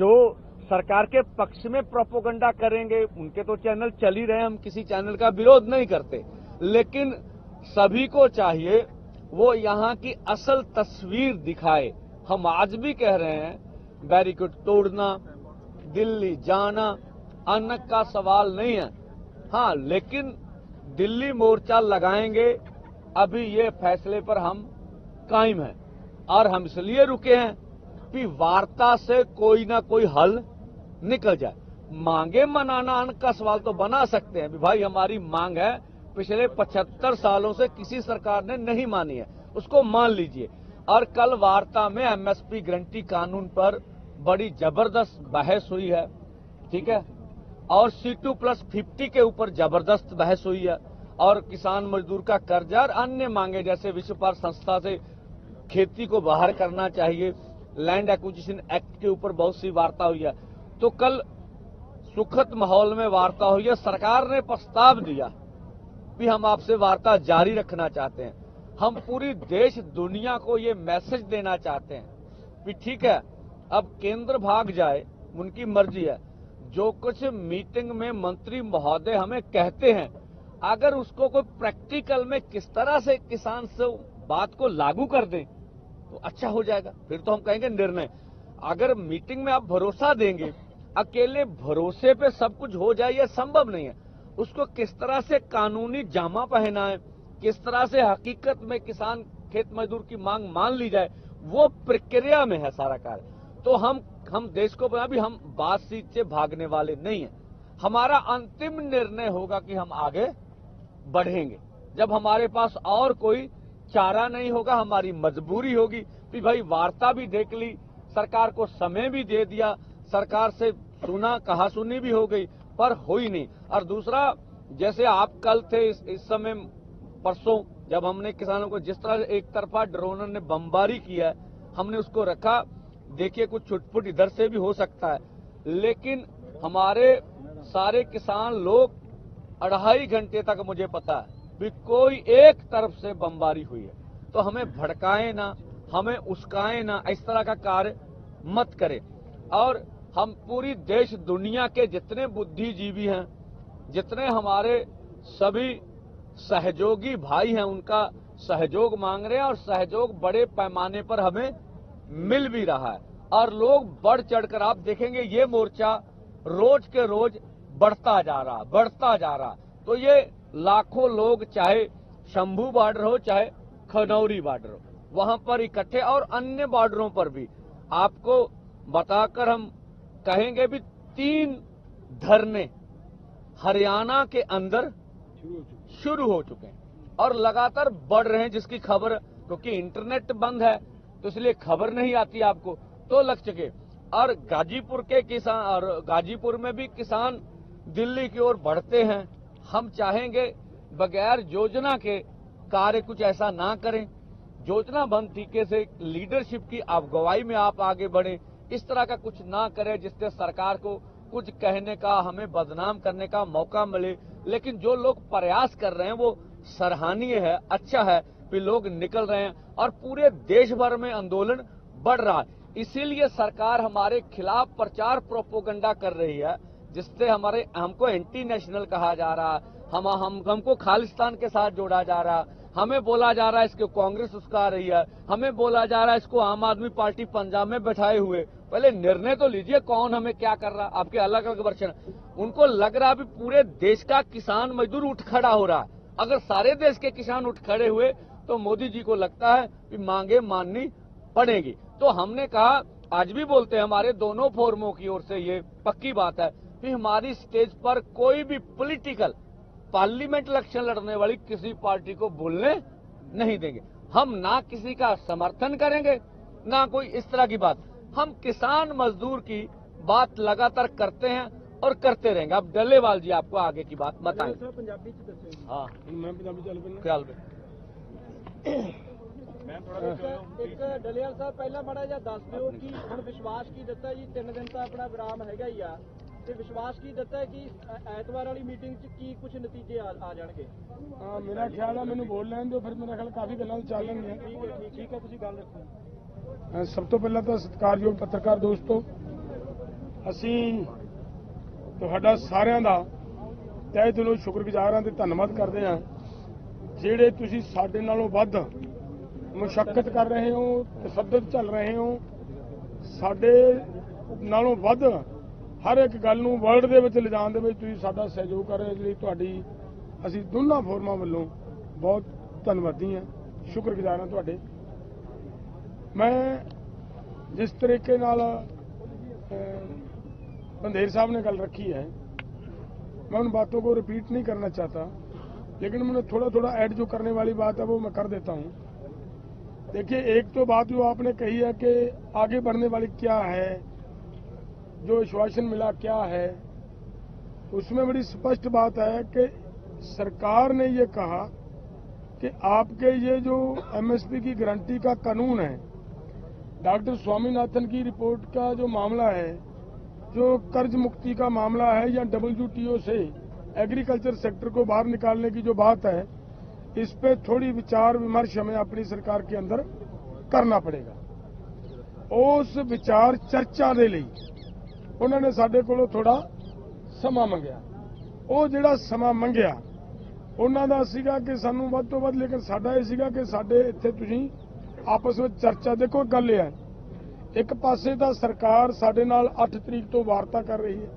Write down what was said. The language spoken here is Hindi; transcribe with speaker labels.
Speaker 1: जो सरकार के पक्ष में प्रोपोगंडा करेंगे, उनके तो चैनल चल ही रहे हम किसी चैनल का विरोध नहीं करते। लेकिन सभी को चाहिए, वो यहाँ की असल तस्वीर दिखाए। हम आज भी कह रहे हैं बैरिकेड तोड़ना, दिल्ली जाना अन्न का सवाल नहीं है। हाँ लेकिन दिल्ली मोर्चा लगाएँगे, अभी ये फैसले पर हम कायम हैं। और हम इसलिए रुके हैं कि वार्ता से कोई ना कोई हल निकल जाए। मांगे मनाना अन्न का सवाल तो बना सकते हैं। भाई, हमारी मांग है, पिछले 75 सालों से किसी सरकार ने नहीं मानी है। उसको मान लीजिए। और कल वार्ता में एमएसपी गारंटी कानून पर बड़ी ज़बरदस्त बहस हुई है, ठीक है? और सी टू प्लस फिफ्टी के ऊपर ज़बरदस्त बहस हुई है। और किसान मजदूर का कर्जा और अन्य मांगे जैसे विश्व पार संस्था से खेती को बाहर करना चाहिए। लैंड एक्विजिशन एक्ट के ऊपर बहुत सी वार्ता हुई है। तो कल सुखद माहौल में वार्ता हुई है। सरकार ने प्रस्ताव दिया कि हम आपसे वार्ता जारी रखना चाहते हैं। हम पूरी देश, दुनिया को ये मैसेज देना चाहते हैं कि ठीक है, अब केंद्र भाग जाए, उनकी मर्ज़ी है। जो कुछ मीटिंग में मंत्री महोदय हमें कहते हैं, अगर उसको कोई प्रैक्टिकल में किस तरह से किसान से बात को लागू कर दें तो अच्छा हो जाएगा। फिर तो हम कहेंगे निर्णय। अगर मीटिंग में आप भरोसा देंगे, अकेले भरोसे पे सब कुछ हो जाए यह संभव नहीं है, उसको किस तरह से कानूनी जामा पहनाए, किस तरह से हकीकत में किसान खेत मजदूर की मांग मान ली जाए, वो प्रक्रिया में है सारा कार्य। तो हम हम देश को बना भी हम बातचीत से भागने वाले नहीं है। हमारा अंतिम निर्णय होगा कि हम आगे बढ़ेंगे। जब हमारे पास और कोई चारा नहीं होगा हमारी मजबूरी होगी। कि भाई वार्ता भी देख ली सरकार को समय भी दे दिया सरकार से सुना कहा सुनी भी हो गई पर हो ही नहीं। और दूसरा जैसे आप कल थे इस, इस समय परसों जब हमने किसानों को जिस तरह एक तरफा ड्रोनर ने बमबारी किया हमने उसको रखा देखिए कुछ छुटपुट इधर से भी हो सकता है। लेकिन हमारे सारे किसान लोग अढ़ाई घंटे तक मुझे पता है भी कोई एक तरफ़ से बमबारी हुई है। तो हमें भड़काए ना, हमें उसकाए ना, इस तरह का कार्य मत करें। और हम पूरी देश दुनिया के जितने बुद्धिजीवी हैं, जितने हमारे सभी सहयोगी भाई हैं, उनका सहयोग मांग रहे हैं और सहयोग बड़े पैमाने पर हमें मिल भी रहा है। और लोग बढ़ चढ़कर, आप देखेंगे, ये मोर्चा रोज के रोज बढ़ता जा रहा, बढ़ता जा रहा। तो ये लाखों लोग चाहे शंभू बॉर्डर हो, चाहे खनौरी बॉर्डर हो, वहाँ पर इकट्ठे और अन्य बॉर्डरों पर भी। आपको बताकर हम कहेंगे भी तीन धरने हरियाणा के अंदर शुरू हो चुके हैं और लगातार बढ़ रहे हैं, जिसकी खबर, क्योंकि इंटरनेट बंद है तो इसलिए खबर नहीं आती आपको। तो लग चुके और गाजीपुर के किसान, और गाजीपुर में भी किसान दिल्ली की ओर बढ़ते हैं। हम चाहेंगे बगैर योजना के कार्य कुछ ऐसा ना करें। योजना बंद तरीके से लीडरशिप की अगुवाई में आप आगे बढ़े। इस तरह का कुछ ना करें जिससे सरकार को कुछ कहने का, हमें बदनाम करने का मौका मिले। लेकिन जो लोग प्रयास कर रहे हैं, वो सराहनीय है अच्छा है कि लोग निकल रहे हैं और पूरे देश भर में आंदोलन बढ़ रहा है। इसीलिए सरकार हमारे खिलाफ प्रचार प्रोपोगंडा कर रही है। जिससे हमारे, हमको एंटी नेशनल कहा जा रहा, हम हम, हमको खालिस्तान के साथ जोड़ा जा रहा। हमें बोला जा रहा है इसको कांग्रेस उसका आ रही है। हमें बोला जा रहा है इसको आम आदमी पार्टी पंजाब में बैठाए हुए। पहले निर्णय तो लीजिए कौन हमें क्या कर रहा, आपके अलग अलग वर्षन। उनको लग रहा है पूरे देश का किसान मजदूर उठ खड़ा हो रहा। है अगर सारे देश के किसान उठ खड़े हुए तो मोदी जी को लगता है कि मांगे माननी पड़ेगी। तो हमने कहा, आज भी बोलते हैं हमारे दोनों फोरमों की ओर से ये पक्की बात है। कि हमारी स्टेज पर कोई भी पॉलिटिकल पार्लियामेंट इलेक्शन लड़ने वाली किसी पार्टी को बोलने नहीं देंगे हम ना किसी का समर्थन करेंगे ना कोई इस तरह की बात हम किसान मजदूर की बात लगातार करते हैं और करते रहेंगे अब डलेवाल जी आपको आगे की बात बताएं
Speaker 2: पंजाबी च दसो
Speaker 1: हाँ
Speaker 2: मैं पंजाबी चल पैना
Speaker 1: ख्याल में
Speaker 2: ਇੱਕ ਡਲਿਆਲ ਸਾਹਿਬ ਪਹਿਲਾਂ ਮਾੜਾ ਜਿਹਾ ਦੱਸ ਦਿਓ ਕਿ ਹੁਣ ਵਿਸ਼ਵਾਸ ਕੀ ਦਿੱਤਾ ਜੀ ਤਿੰਨ ਦਿਨ ਤਾਂ ਆਪਣਾ ਵਿਰਾਮ ਹੈਗਾ ਹੀ ਆ ਤੇ ਵਿਸ਼ਵਾਸ ਕੀ ਦਿੱਤਾ ਕਿ ਐਤਵਾਰ ਵਾਲੀ ਮੀਟਿੰਗ 'ਚ ਕੀ ਕੁਝ ਨਤੀਜੇ ਆ ਜਾਣਗੇ?
Speaker 3: ਹਾਂ ਮੇਰਾ ਖਿਆਲ ਹੈ ਮੈਨੂੰ ਬੋਲ ਲੈਣ ਦਿਓ ਫਿਰ ਮੇਰਾ ਖਿਆਲ ਕਾਫੀ ਗੱਲਾਂ ਚੱਲਣਗੀਆਂ
Speaker 2: ਠੀਕ ਹੈ ਠੀਕ ਠੀਕ ਹੈ ਤੁਸੀਂ ਗੱਲ ਰੱਖੋ।
Speaker 3: ਸਭ ਤੋਂ ਪਹਿਲਾਂ ਤਾਂ ਸਤਿਕਾਰਯੋਗ ਪੱਤਰਕਾਰ ਦੋਸਤੋ ਅਸੀਂ ਤੁਹਾਡਾ ਸਾਰਿਆਂ ਦਾ ਤਹਿ ਦਿਲੋਂ ਸ਼ੁਕਰਗੁਜ਼ਾਰ ਹਾਂ ਤੇ ਧੰਨਵਾਦ ਕਰਦੇ ਹਾਂ। ਜਿਹੜੇ ਤੁਸੀਂ ਸਾਡੇ ਨਾਲੋਂ ਵੱਧ ਮੁਸ਼ਕਲ ਕਰ ਰਹੇ ਹੋ ਤਸੱਦਦ ਚੱਲ ਰਹੇ ਹੋ ਸਾਡੇ ਨਾਲੋਂ ਵੱਧ ਹਰ ਇੱਕ ਗੱਲ ਨੂੰ ਵਰਲਡ ਦੇ ਵਿੱਚ ਲਿਜਾਣ ਦੇ ਵਿੱਚ ਤੁਸੀਂ ਸਾਡਾ ਸਹਿਯੋਗ ਕਰ ਰਹੇ ਹੋ ਇਸ ਲਈ ਤੁਹਾਡੀ ਅਸੀਂ ਦੋਨਾਂ ਫੋਰਮਾਂ ਵੱਲੋਂ ਬਹੁਤ ਧੰਨਵਾਦੀ ਹਾਂ ਸ਼ੁਕਰਗੁਜ਼ਾਰ ਹਾਂ ਤੁਹਾਡੇ ਮੈਂ ਜਿਸ ਤਰੀਕੇ ਨਾਲ अ, बंदेर साहब ने गल रखी है मैं उन बातों को रिपीट नहीं करना चाहता लेकिन मैंने थोड़ा थोड़ा ऐड जो करने वाली बात है वो मैं कर देता हूं देखिए एक तो बात जो आपने कही है कि आगे बढ़ने वाली क्या है जो आश्वासन मिला क्या है उसमें बड़ी स्पष्ट बात है कि सरकार ने ये कहा कि आपके ये जो एमएसपी की गारंटी का कानून है डॉक्टर स्वामीनाथन की रिपोर्ट का जो मामला है जो कर्ज मुक्ति का मामला है या डब्ल्यू से एग्रीकल्चर सेक्टर को बाहर निकालने की जो बात है इस पे थोड़ी विचार विमर्श हमें अपनी सरकार के अंदर करना पड़ेगा ਉਸ ਵਿਚਾਰ ਚਰਚਾ ਦੇ ਲਈ ਉਹਨਾਂ ਨੇ ਸਾਡੇ ਕੋਲੋਂ ਥੋੜਾ ਸਮਾਂ ਮੰਗਿਆ। ਉਹ ਜਿਹੜਾ ਸਮਾਂ ਮੰਗਿਆ, ਉਹਨਾਂ ਦਾ ਸੀਗਾ ਕਿ ਸਾਨੂੰ ਵੱਧ ਤੋਂ ਵੱਧ, ਲੇਕਿਨ ਸਾਡਾ ਇਹ ਸੀਗਾ ਕਿ ਸਾਡੇ ਇੱਥੇ ਤੁਸੀਂ ਆਪਸ ਵਿੱਚ ਚਰਚਾ, ਦੇਖੋ ਗੱਲ ਇਹ ਹੈ, ਇੱਕ ਪਾਸੇ ਤਾਂ ਸਰਕਾਰ ਸਾਡੇ ਨਾਲ 8 ਤਰੀਕ ਤੋਂ ਵਾਰਤਾ ਕਰ ਰਹੀ ਹੈ।